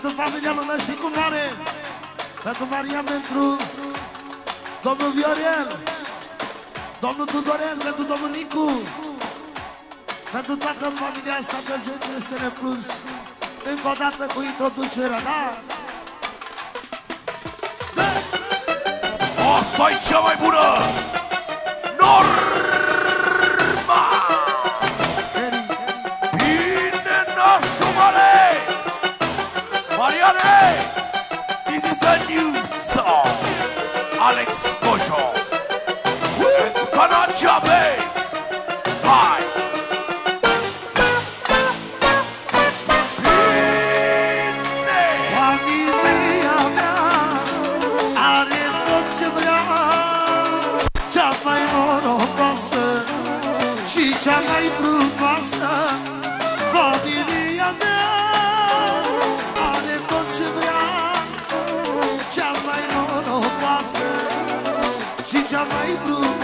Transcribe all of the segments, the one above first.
Pentru familia lui și cu mare Pentru Maria, pentru Domnul Viorel Domnul Tudorel, pentru domnul Nicu Pentru toată familia asta de 10 este neplus Încă o dată cu introducerea, da? Asta e cea mai bună! Norma! Canaccia Bay! Hai! Bine! Familia mea are tot ce vrea Cea mai norocoasă și cea mai frumoasă Familia mea are tot ce vrea Cea mai norocoasă și cea mai frumoasă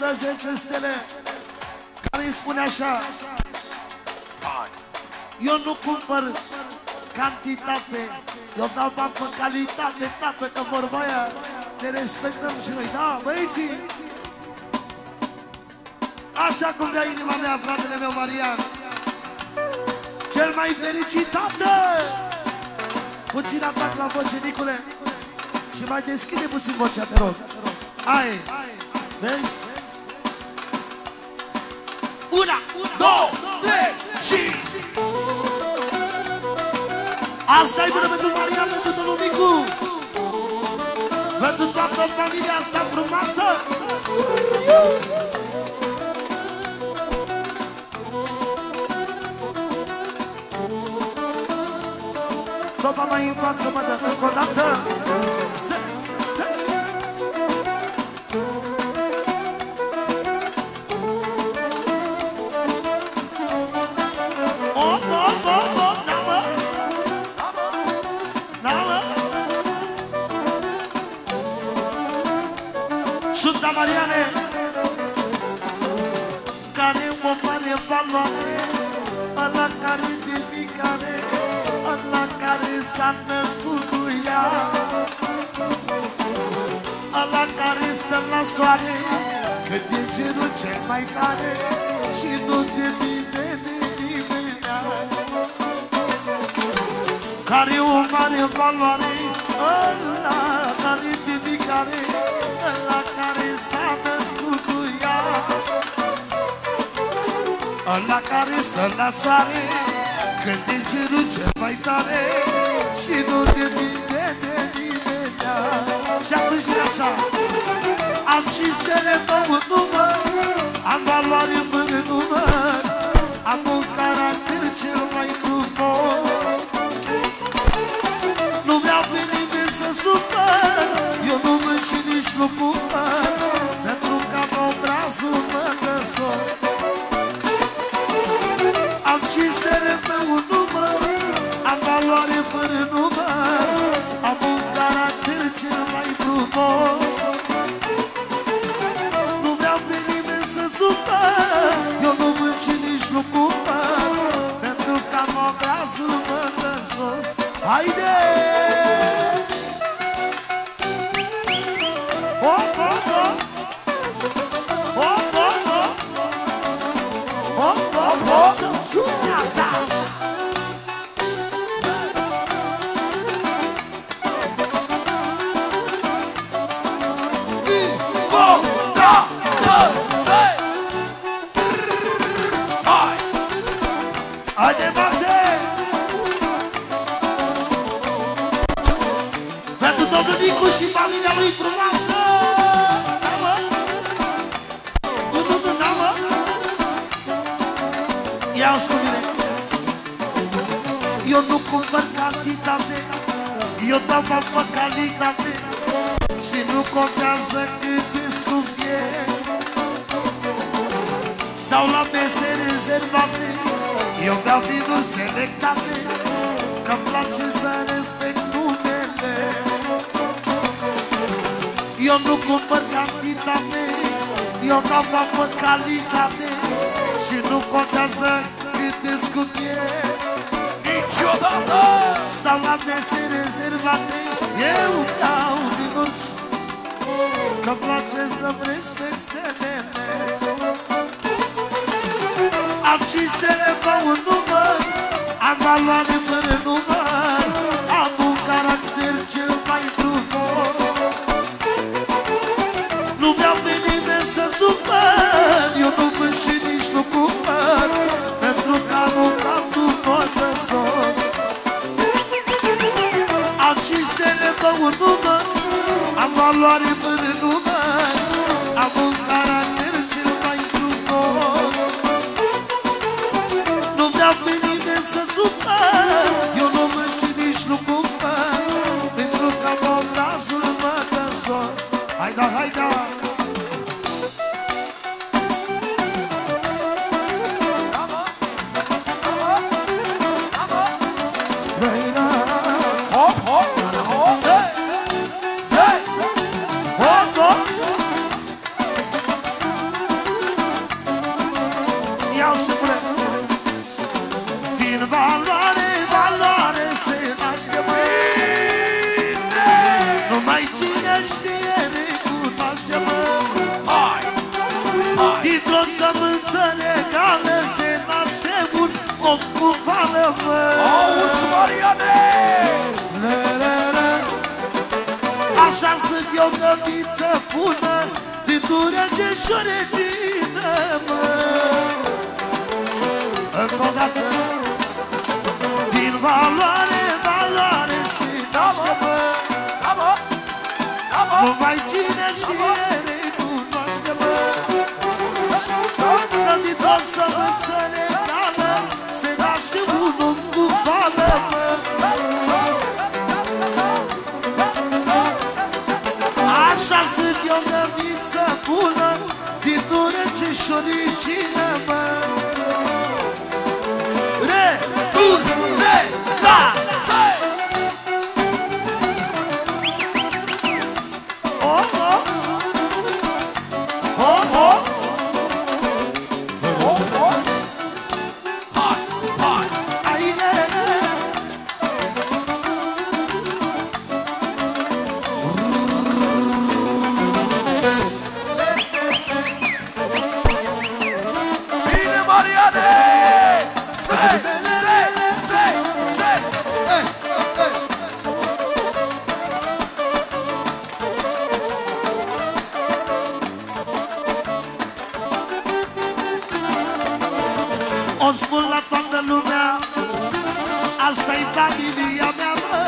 familia asta de 10 stele Care îi spune așa Hai! Eu nu cumpăr cantitate Eu dau bani pe calitate, tată, că vorba aia Ne respectăm și noi, da, băieții? Așa cum vrea inima mea, fratele meu Marian Cel mai fericit tată Puțin atac la voce, Nicule Și mai deschide puțin vocea, te rog Hai, vezi? Una, două, trei și... Asta e bună pentru Maria, pentru domnul Micu. Pentru toată familia asta frumoasă. Topa mai în față, mă dă încă o dată Șunta Mariane Care o mare valoare Ăla care de micare Ăla care s-a născut cu ea. Ăla care stă la soare Când e cerul cel mai tare Și nu depinde de nimeni. Care o mare valoare Ăla care de micare Ăla care s-a născut cu ea. Ăla care stă la soare Când e cerul cel mai tare Și nu depinde de nimeni Și atunci vine așa Am și stele două număr Am valoare fără număr Am un caracter cel mai Și nu contează cât de scump e. Stau la mese rezervate Eu beau vinuri selectate Că-mi place să respect numele. Eu nu cumpăr cantitate Eu dau bani pe calitate Și nu contează cât de scump e. Niciodată. Stau la mese rezervate Eu beau vinuri Că-mi place să-mi respect stelele. Am cinstele pe un număr Am valoare valoare, valoare se naște mâine Numai cine știe recunoaște mă Hai. Hai. Dintr-o sămânță legală se naște un om cu fală mă Auzi, Mariane. La, la, la. Așa sunt eu găbiță bună Din durege și o regină, mă Încă o dată Din valoare, valoare se naște, mă Da, mă. Da, mă. Numai cine știe recunoaște, mă Că dintr-o sămânță legală Se naște un om cu fală, mă Așa sunt eu Oh, oh O spun la toată lumea Asta-i familia mea, mă.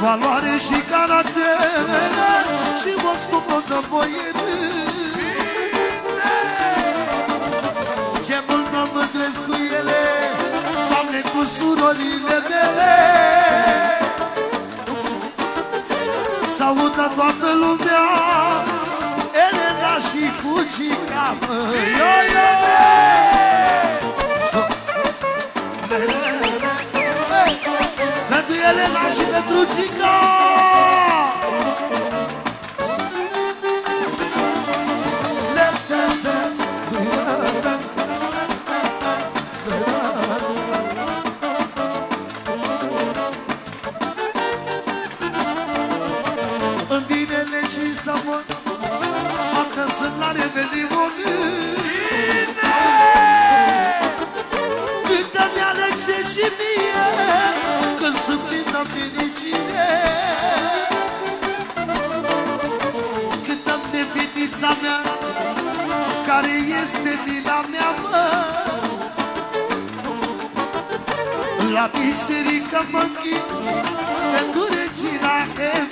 Valoare și caracter Și mostul de boier Ce mult mă mândresc cu ele Doamne, cu surorile mele. S-audă toată lumea Elena și Cucica mă Yo, yo! So- Pentru Elena și pentru Cica și mie Că sunt plină fericire Cântă-mi de fetița mea Care este mina mea, mă? La biserică mă închid Pentru regina Evelin,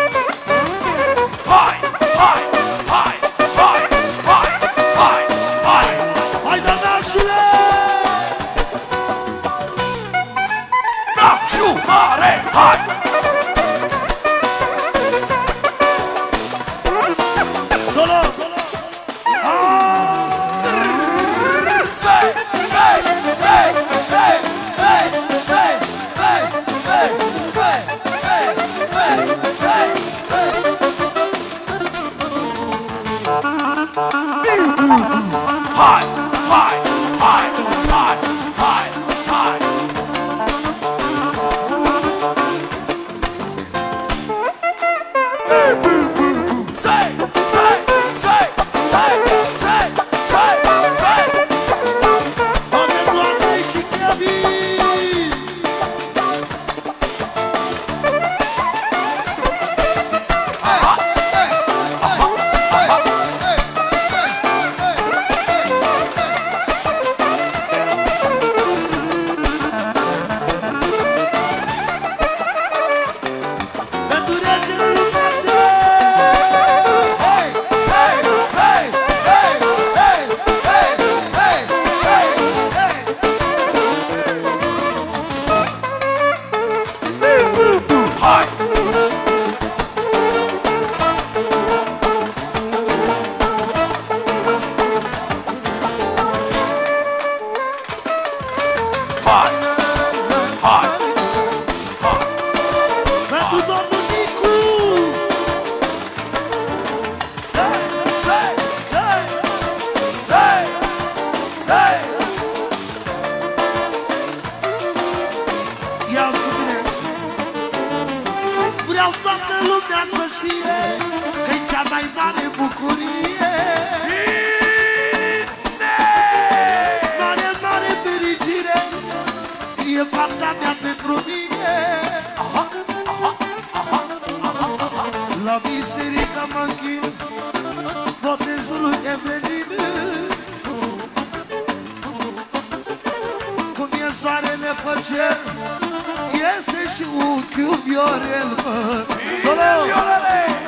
mare bucurie. Mare, mare fericire. E fapta mea pentru mine. La biserică mă închin Botezul lui Evelin. Cum e soarele pe cer Iese și unchiul Viorel mă. Solo! De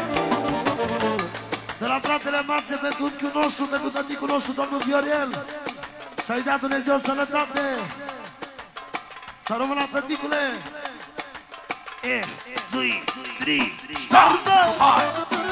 la fratele Mațe pentru unchiul nostru, pentru tăticul nostru, domnul Viorel Să-i dea Dumnezeu sănătate Să rămână tăticule Eh, doi, trei, Stop! Hai!